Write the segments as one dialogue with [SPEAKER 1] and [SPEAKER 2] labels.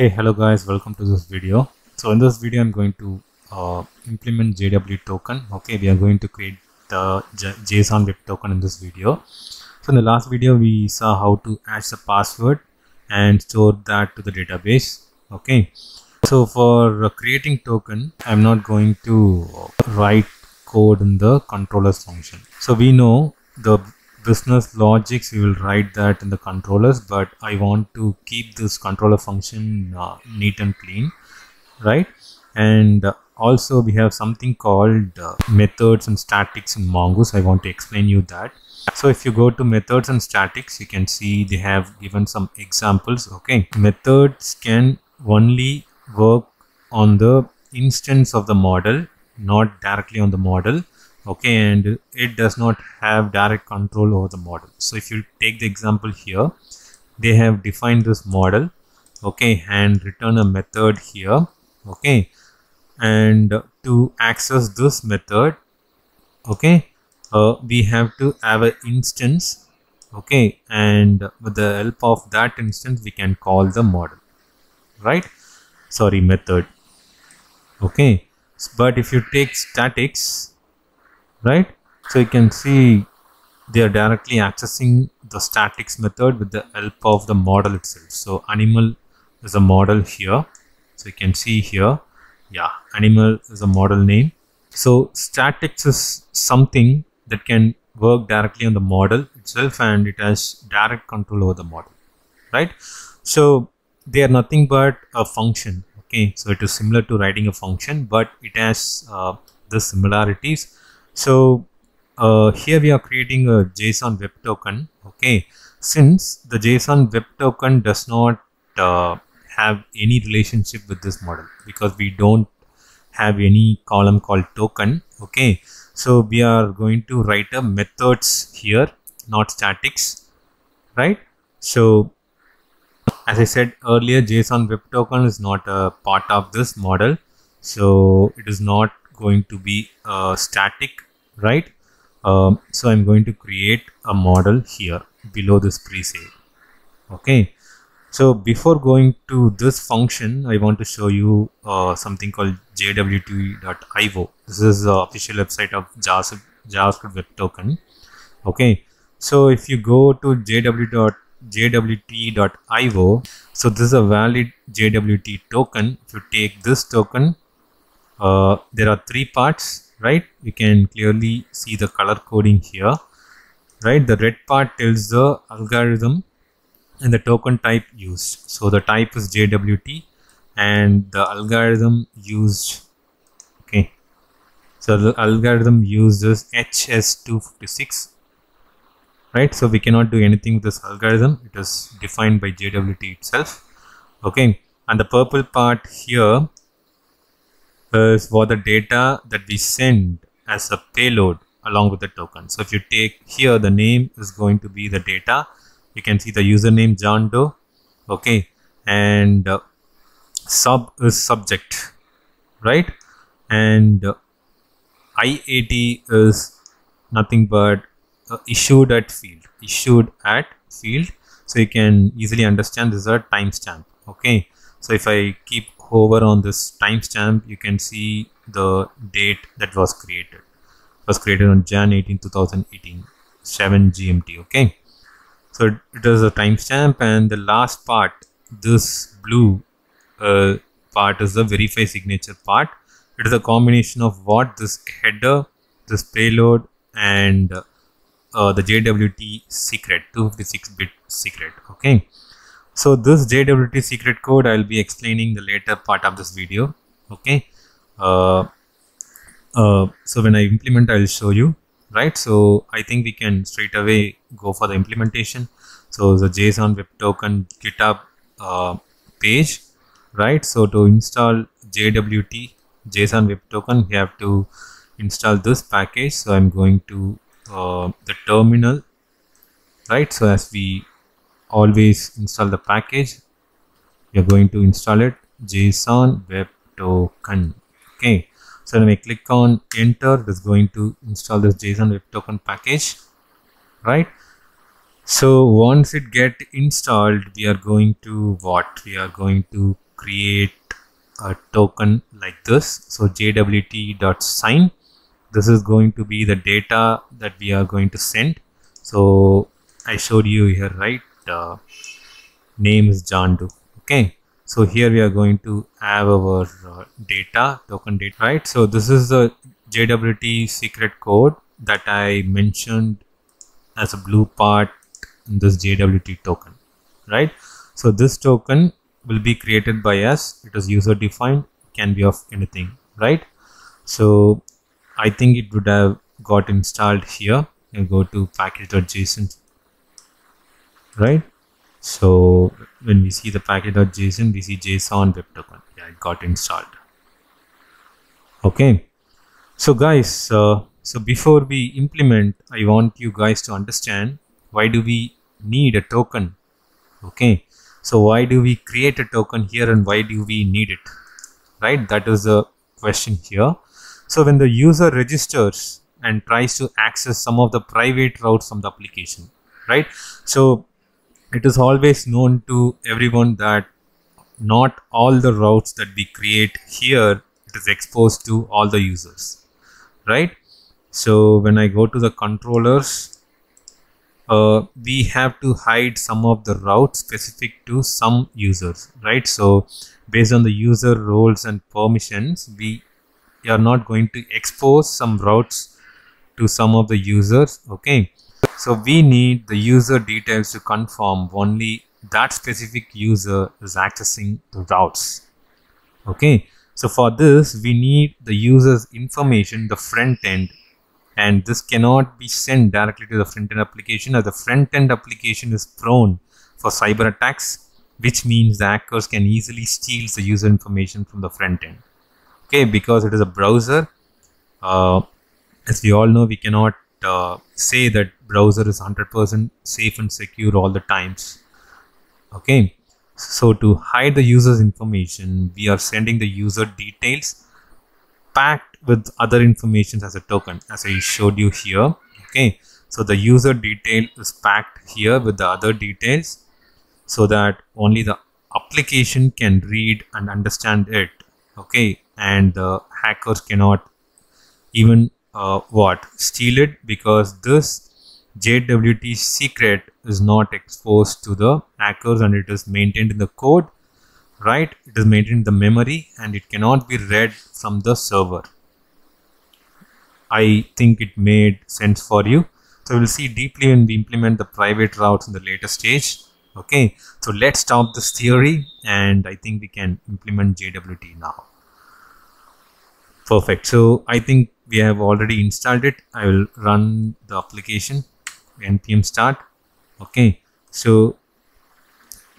[SPEAKER 1] hey hello guys welcome to this video. So in this video i'm going to uh, implement jw token. Okay we are going to create the J json web token in this video. So in the last video we saw how to add the password and store that to the database. Okay. So for uh, creating token i'm not going to write code in the controllers function. So we know the business logics we will write that in the controllers but I want to keep this controller function uh, neat and clean right? And uh, also we have something called uh, methods and statics in mongoose. I want to explain you that. So if you go to methods and statics you can see they have given some examples okay? Methods can only work on the instance of the model not directly on the model okay and it does not have direct control over the model. So if you take the example here they have defined this model okay and return a method here okay and to access this method okay uh, we have to have an instance okay and with the help of that instance we can call the model right? Sorry method okay. But if you take statics right? So you can see they are directly accessing the statics method with the help of the model itself. So animal is a model here. So you can see here yeah animal is a model name. So statics is something that can work directly on the model itself and it has direct control over the model right? So they are nothing but a function okay? So it is similar to writing a function but it has uh, the similarities so uh, here we are creating a JSON web token. Okay, since the JSON web token does not uh, have any relationship with this model because we don't have any column called token. Okay, so we are going to write a methods here, not statics, right? So as I said earlier, JSON web token is not a part of this model, so it is not going to be uh, static right? Um, so I'm going to create a model here below this pre-save okay? So before going to this function I want to show you uh, something called jwt.io this is the official website of JavaScript, web token okay? So if you go to jwt.io so this is a valid jwt token. If you take this token uh, there are three parts right? You can clearly see the color coding here right? The red part tells the algorithm and the token type used. So the type is jwt and the algorithm used okay. So the algorithm uses hs256 right? So we cannot do anything with this algorithm. It is defined by jwt itself okay? And the purple part here is for the data that we send as a payload along with the token. So if you take here, the name is going to be the data. You can see the username John Doe. Okay. And uh, sub is subject, right? And uh, IAT is nothing but uh, issued at field, issued at field. So you can easily understand this is a timestamp. Okay. So if I keep hover on this timestamp you can see the date that was created. It was created on Jan 18 2018 7 GMT okay? So it is a timestamp and the last part this blue uh, part is the verify signature part. It is a combination of what this header this payload and uh, the JWT secret 256 bit secret okay so this JWT secret code I'll be explaining the later part of this video okay? Uh, uh, so when I implement I'll show you right? So I think we can straight away go for the implementation. So the JSON web token github uh, page right? So to install JWT JSON web token we have to install this package. So I'm going to uh, the terminal right? So as we always install the package. You're going to install it json web token. Okay. So when I click on enter it is going to install this json web token package right? So once it get installed we are going to what? We are going to create a token like this. So jwt.sign this is going to be the data that we are going to send. So I showed you here right uh, name is John Doe. Okay. So here we are going to have our uh, data token data right? So this is the JWT secret code that I mentioned as a blue part in this JWT token right? So this token will be created by us. It is user defined can be of anything right? So I think it would have got installed here. You go to package.json right? So when we see the package.json we see json web token yeah it got installed. Okay. So guys uh, so before we implement i want you guys to understand why do we need a token. Okay. So why do we create a token here and why do we need it? Right? That is the question here. So when the user registers and tries to access some of the private routes from the application right? So it is always known to everyone that not all the routes that we create here it is exposed to all the users right? So when i go to the controllers uh, we have to hide some of the routes specific to some users right? So based on the user roles and permissions we are not going to expose some routes to some of the users okay so we need the user details to confirm only that specific user is accessing the routes. Okay? So for this we need the user's information the front end and this cannot be sent directly to the front end application as the front end application is prone for cyber attacks which means the hackers can easily steal the user information from the front end. Okay? Because it is a browser uh, as we all know we cannot uh, say that browser is 100% safe and secure all the times. Okay? So to hide the user's information we are sending the user details packed with other information as a token as I showed you here. Okay? So the user detail is packed here with the other details so that only the application can read and understand it. Okay? And the hackers cannot even uh, what? Steal it because this JWT secret is not exposed to the hackers and it is maintained in the code right? It is maintained in the memory and it cannot be read from the server. I think it made sense for you. So we'll see deeply when we implement the private routes in the later stage. Okay? So let's stop this theory and I think we can implement JWT now. Perfect. So I think we have already installed it. I will run the application npm start. Okay so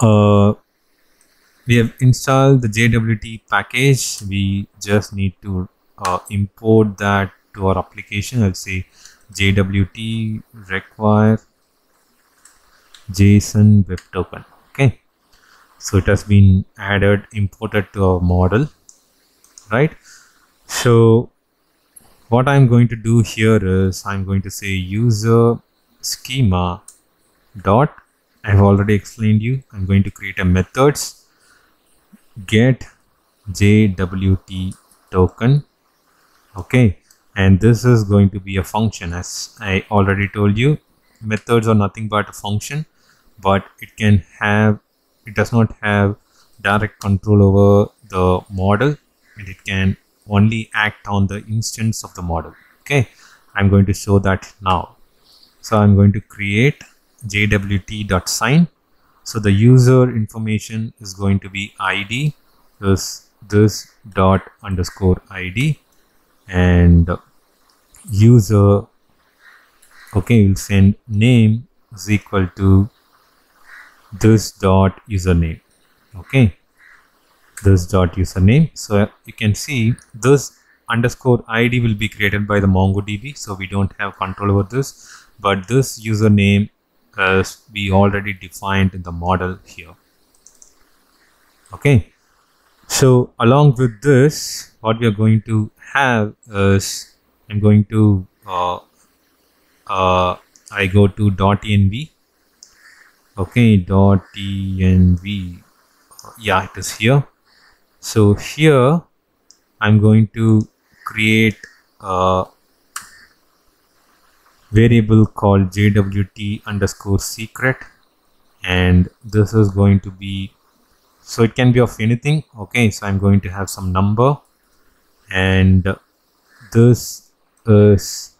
[SPEAKER 1] uh, we have installed the jwt package. We just need to uh, import that to our application. I'll say jwt require json web token. Okay so it has been added imported to our model right? So what I'm going to do here is I'm going to say user schema dot I've already explained you. I'm going to create a methods get JWT token. Okay. And this is going to be a function. As I already told you methods are nothing but a function but it can have it does not have direct control over the model and it can only act on the instance of the model okay? I'm going to show that now. So i'm going to create jwt.sign so the user information is going to be id this this dot underscore id and user okay we'll send name is equal to this dot username okay this dot username. So you can see this underscore id will be created by the mongodb. So we don't have control over this but this username is we already defined in the model here. Okay. So along with this what we are going to have is i'm going to uh, uh, i go to dot env okay dot env yeah it is here so here I'm going to create a variable called jwt underscore secret. And this is going to be so it can be of anything. Okay so i'm going to have some number. And this is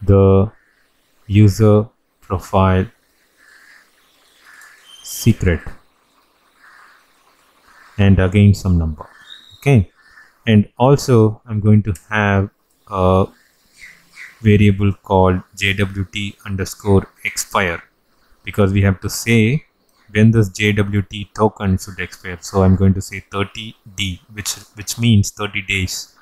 [SPEAKER 1] the user profile secret and again some number okay and also i'm going to have a variable called jwt underscore expire because we have to say when this JWT token should expire. So I'm going to say 30D, which which means 30 days.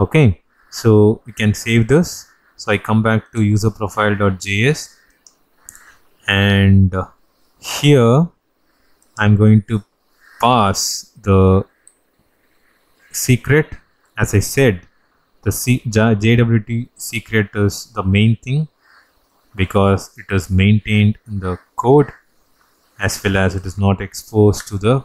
[SPEAKER 1] Okay, so we can save this. So I come back to user profile.js and here I'm going to pass the secret as I said the JWT secret is the main thing because it is maintained in the code as well as it is not exposed to the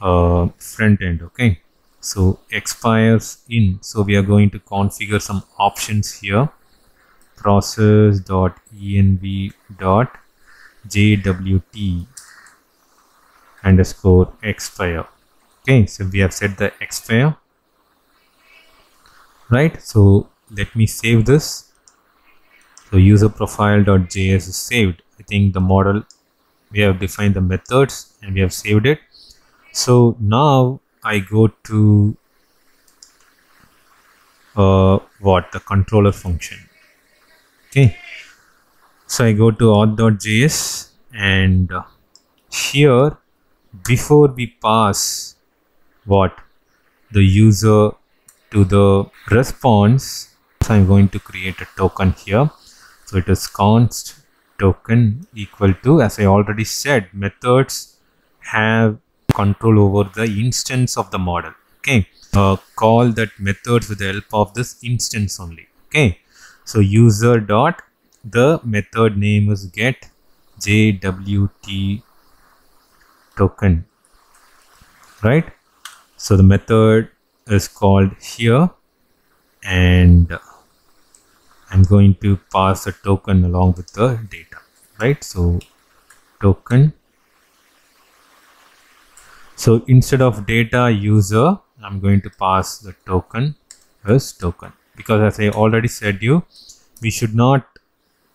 [SPEAKER 1] uh, front end okay? So expires in so we are going to configure some options here. Process dot env dot jwt underscore expire okay so we have set the expire right so let me save this. So user profile.js is saved. I think the model we have defined the methods and we have saved it. So now I go to uh, what the controller function. Okay so I go to auth.js and uh, here before we pass what the user to the response so I'm going to create a token here. So it is const token equal to as I already said methods have control over the instance of the model okay? Uh, call that methods with the help of this instance only okay? So user dot the method name is get jwt token right? So the method is called here and I'm going to pass a token along with the data right? So token. So instead of data user I'm going to pass the token as token. Because as I already said you we should not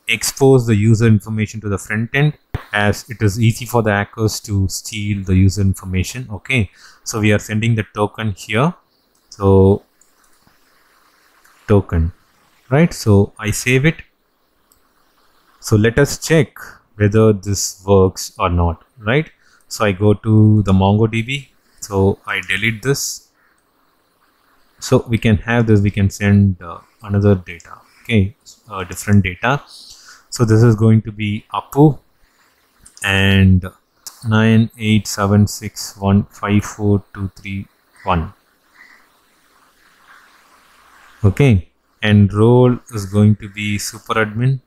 [SPEAKER 1] expose the user information to the front end as it is easy for the hackers to steal the user information okay? So we are sending the token here. So token right? So I save it. So let us check whether this works or not right? So I go to the MongoDB. So I delete this. So we can have this. We can send uh, another data okay? Uh, different data. So this is going to be Apu and 987615423 okay and role is going to be super admin.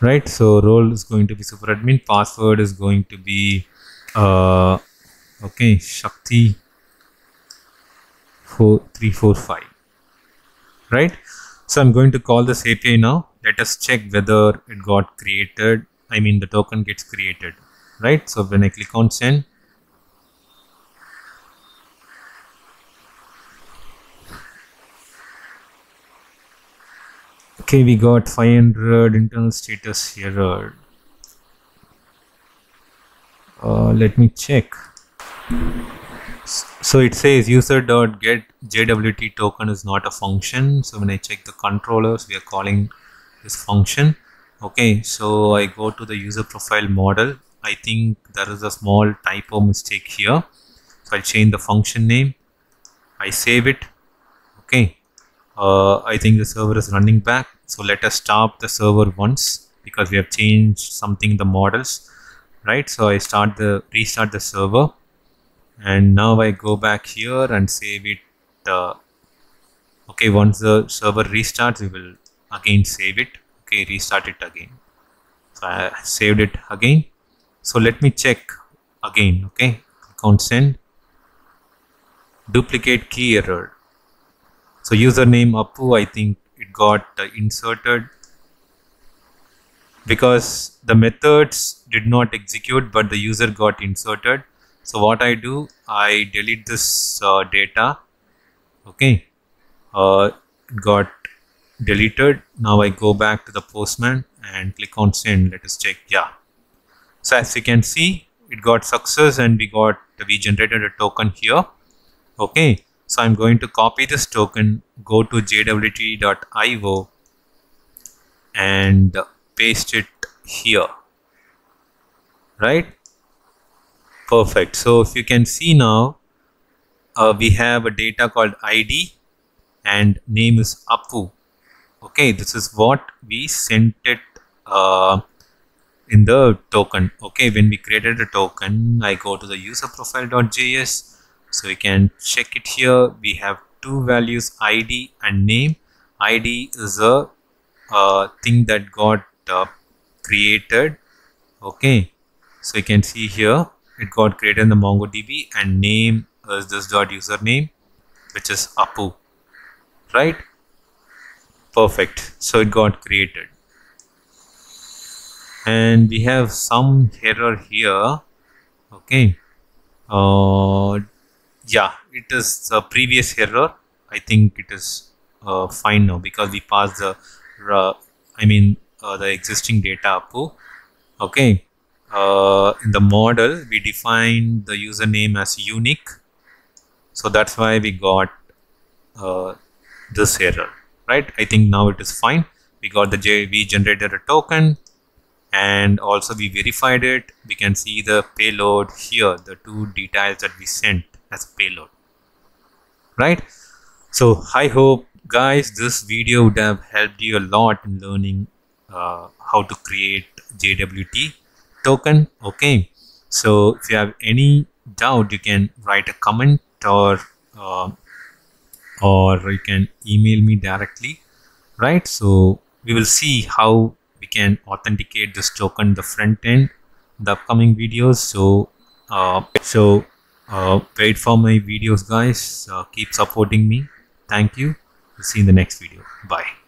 [SPEAKER 1] Right so role is going to be super admin. Password is going to be uh, okay shakti 4345 right? So i'm going to call this api now let us check whether it got created. I mean the token gets created right? So when i click on send okay we got 500 internal status error uh, let me check. So it says user dot get jwt token is not a function. So when i check the controllers we are calling this function. Okay so i go to the user profile model. I think there is a small typo mistake here. So i'll change the function name. I save it. Okay uh, I think the server is running back. So let us stop the server once because we have changed something in the models right? So I start the restart the server. And now I go back here and save it uh, okay once the server restarts we will again save it. Okay restart it again. So I saved it again. So let me check again okay? Click on send. Duplicate key error. So username Appu I think it got uh, inserted. Because the methods did not execute but the user got inserted. So what I do I delete this uh, data. Okay. Uh, got deleted. Now I go back to the postman and click on send. Let us check. Yeah. So as you can see it got success and we got we generated a token here. Okay. So I'm going to copy this token go to jwt.io and paste it here. Right? Perfect. So if you can see now uh, we have a data called id and name is Appu okay this is what we sent it uh, in the token. Okay when we created a token I go to the user profile.js so we can check it here. We have two values id and name. Id is a uh, thing that got uh, created. Okay so you can see here it got created in the mongodb and name is this dot username which is Apu. Right perfect. So it got created. And we have some error here. Okay. Uh, yeah it is a previous error. I think it is uh, fine now because we passed the uh, I mean uh, the existing data Appu okay. Uh, in the model we defined the username as unique. So that's why we got uh, this error right? I think now it is fine. We got the J we generated a token and also we verified it. We can see the payload here the two details that we sent as payload right? So I hope guys this video would have helped you a lot in learning uh, how to create JWT token okay? So if you have any doubt you can write a comment or uh, or you can email me directly right? So we will see how we can authenticate this token the front end the upcoming videos. So uh, so uh, wait for my videos guys. Uh, keep supporting me. Thank you. See you in the next video. Bye